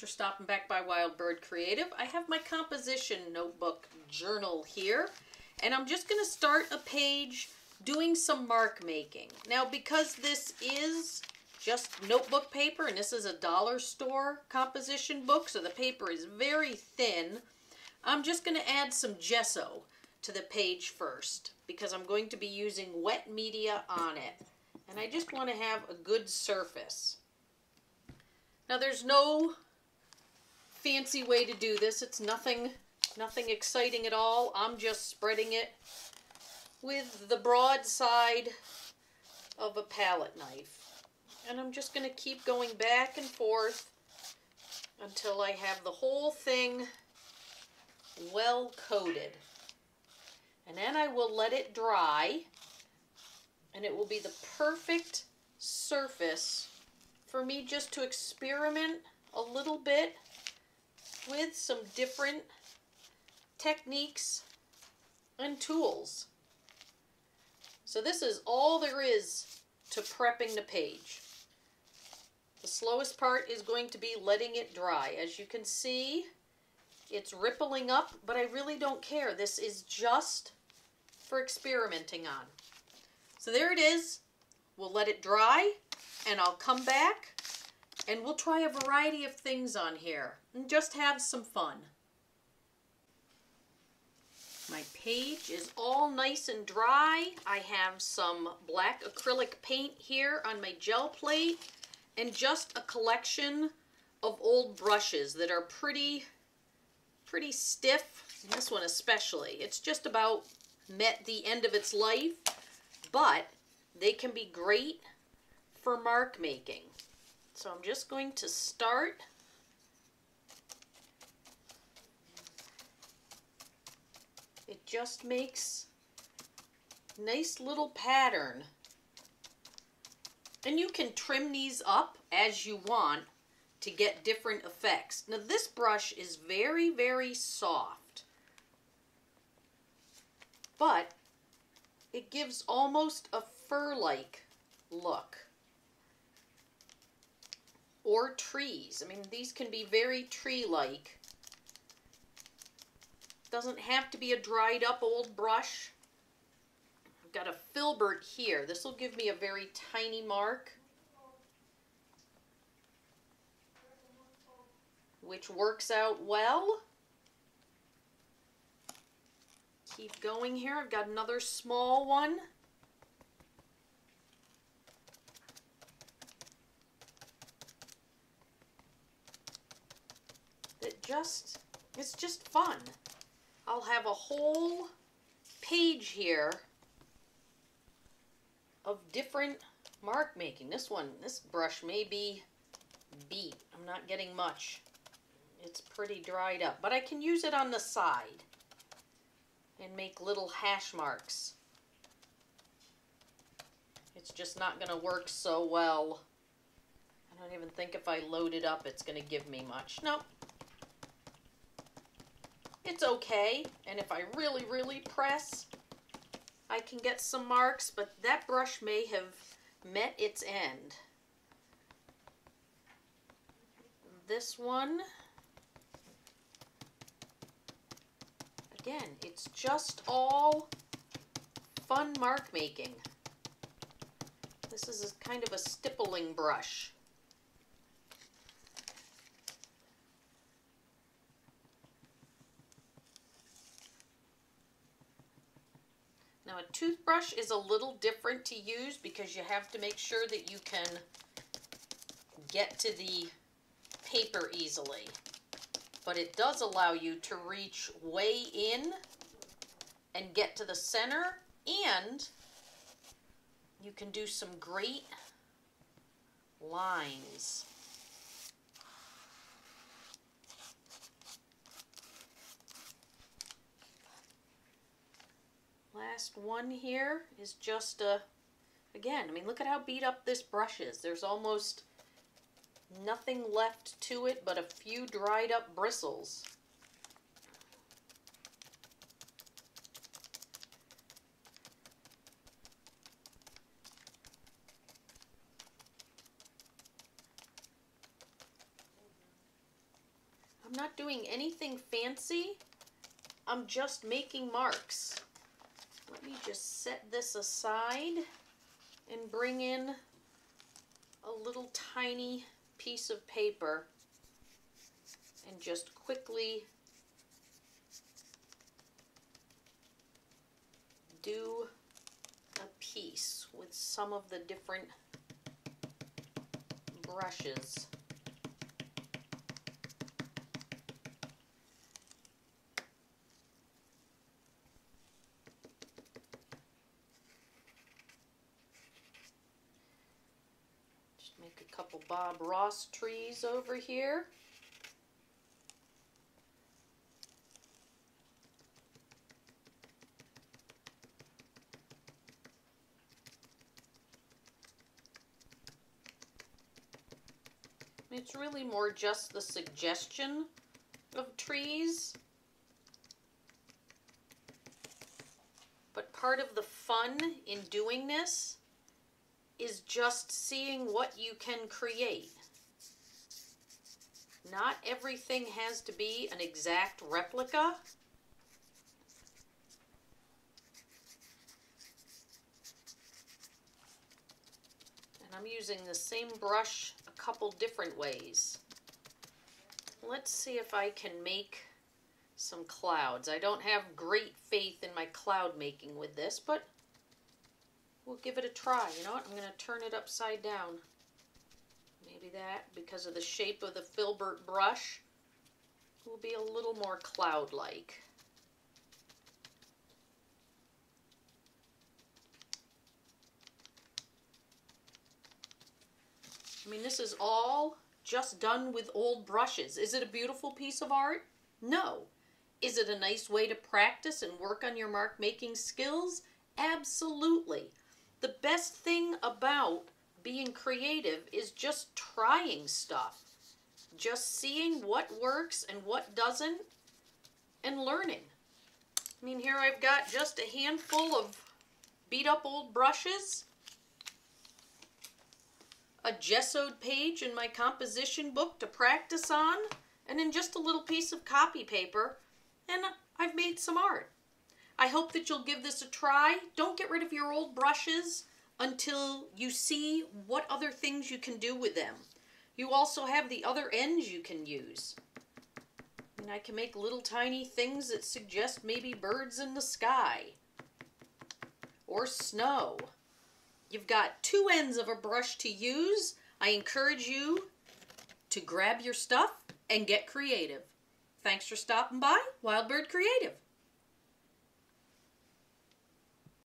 for stopping back by Wild Bird Creative. I have my composition notebook journal here, and I'm just going to start a page doing some mark making. Now, because this is just notebook paper, and this is a dollar store composition book, so the paper is very thin, I'm just going to add some gesso to the page first, because I'm going to be using wet media on it. And I just want to have a good surface. Now there's no fancy way to do this. It's nothing, nothing exciting at all. I'm just spreading it with the broad side of a palette knife. And I'm just going to keep going back and forth until I have the whole thing well coated. And then I will let it dry and it will be the perfect surface for me just to experiment a little bit with some different techniques and tools. So this is all there is to prepping the page. The slowest part is going to be letting it dry. As you can see, it's rippling up, but I really don't care. This is just for experimenting on. So there it is. We'll let it dry and I'll come back and we'll try a variety of things on here and just have some fun. My page is all nice and dry. I have some black acrylic paint here on my gel plate and just a collection of old brushes that are pretty, pretty stiff. And this one especially. It's just about met the end of its life, but they can be great for mark making. So I'm just going to start just makes nice little pattern. And you can trim these up as you want to get different effects. Now this brush is very, very soft. But it gives almost a fur-like look or trees. I mean, these can be very tree-like. Doesn't have to be a dried up old brush. I've got a filbert here. This will give me a very tiny mark. Which works out well. Keep going here. I've got another small one. It just, it's just fun. I'll have a whole page here of different mark making. This one, this brush may be beat. I'm not getting much. It's pretty dried up, but I can use it on the side and make little hash marks. It's just not going to work so well. I don't even think if I load it up it's going to give me much. Nope, it's okay. And if I really, really press, I can get some marks, but that brush may have met its end. This one, again, it's just all fun mark making. This is a kind of a stippling brush. Now a toothbrush is a little different to use because you have to make sure that you can get to the paper easily. But it does allow you to reach way in and get to the center and you can do some great lines. Last one here is just a, again, I mean, look at how beat up this brush is. There's almost nothing left to it but a few dried up bristles. I'm not doing anything fancy. I'm just making marks. Let me just set this aside and bring in a little tiny piece of paper and just quickly do a piece with some of the different brushes. Make a couple Bob Ross trees over here. It's really more just the suggestion of trees. But part of the fun in doing this is just seeing what you can create. Not everything has to be an exact replica. And I'm using the same brush a couple different ways. Let's see if I can make some clouds. I don't have great faith in my cloud making with this, but we'll give it a try. You know what? I'm going to turn it upside down. Maybe that, because of the shape of the filbert brush, will be a little more cloud-like. I mean, this is all just done with old brushes. Is it a beautiful piece of art? No. Is it a nice way to practice and work on your mark making skills? Absolutely. The best thing about being creative is just trying stuff. Just seeing what works and what doesn't and learning. I mean, here I've got just a handful of beat up old brushes a gessoed page in my composition book to practice on, and then just a little piece of copy paper, and I've made some art. I hope that you'll give this a try. Don't get rid of your old brushes until you see what other things you can do with them. You also have the other ends you can use. And I can make little tiny things that suggest maybe birds in the sky or snow. You've got two ends of a brush to use. I encourage you to grab your stuff and get creative. Thanks for stopping by, Wild Bird Creative.